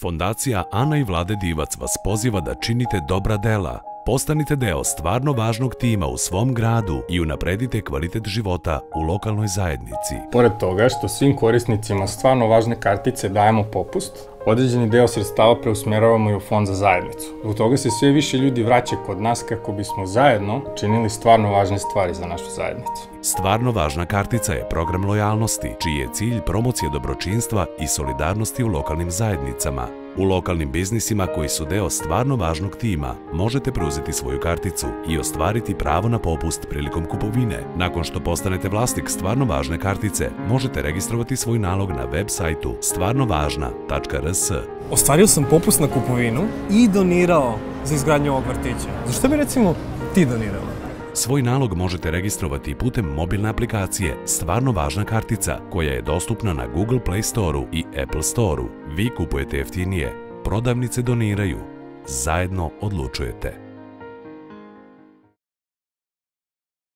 Fondacija Ana i Vlade Divac vas poziva da činite dobra dela. Postanite deo stvarno važnog tima u svom gradu i unapredite kvalitet života u lokalnoj zajednici. Pored toga što svim korisnicima stvarno važne kartice dajemo popust, određeni deo sredstava preusmjeravamo i u fond za zajednicu. Zbog toga se sve više ljudi vraća kod nas kako bismo zajedno činili stvarno važne stvari za našu zajednicu. Stvarno važna kartica je program lojalnosti, čiji je cilj promocija dobročinstva i solidarnosti u lokalnim zajednicama. U lokalnim biznisima koji su deo stvarno važnog tima možete preuzeti svoju karticu i ostvariti pravo na popust prilikom kupovine. Nakon što postanete vlasnik stvarno važne kartice, možete registrovati svoj nalog na web sajtu stvarnovažna.rs. Ostvario sam popust na kupovinu i donirao za izgradnju ovog vrtića. Zašto bi recimo ti donirala? Svoj nalog možete registrovati putem mobilne aplikacije Stvarno važna kartica koja je dostupna na Google Play Store-u i Apple Store-u. Vi kupujete jeftinije, prodavnice doniraju. Zajedno odlučujete.